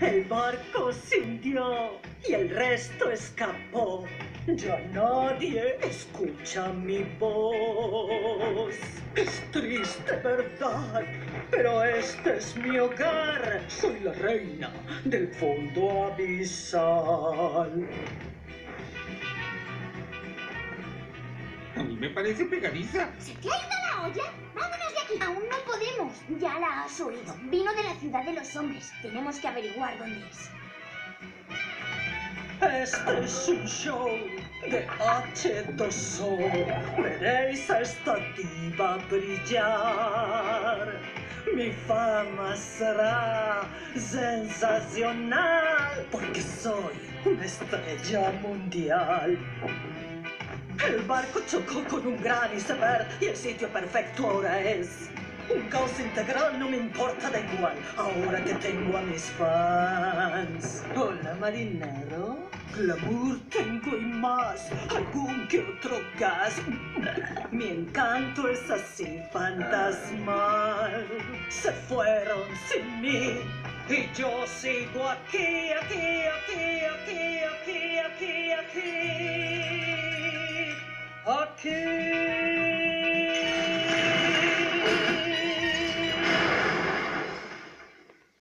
El barco se hundió y el resto escapó. Ya nadie escucha mi voz. Es triste, ¿verdad? Pero este es mi hogar. Soy la reina del fondo abisal. A mí me parece pegadiza. ¿Se te ha ido la olla? ¡Vámonos de aquí! Aún no podemos. Ya la has oído. Vino de la ciudad de los hombres. Tenemos que averiguar dónde es. Este es un show de H2O. Veréis a esta diva brillar. Mi fama será sensacional porque soy una estrella mundial. El barco chocó con un gran iceberg y el sitio perfecto ahora es un caos integral, no me importa, da igual, ahora que tengo a mis fans. Hola, marinero. Glamour tengo y más, algún que otro gas. Mi encanto es así fantasmal. Se fueron sin mí y yo sigo aquí, aquí, aquí,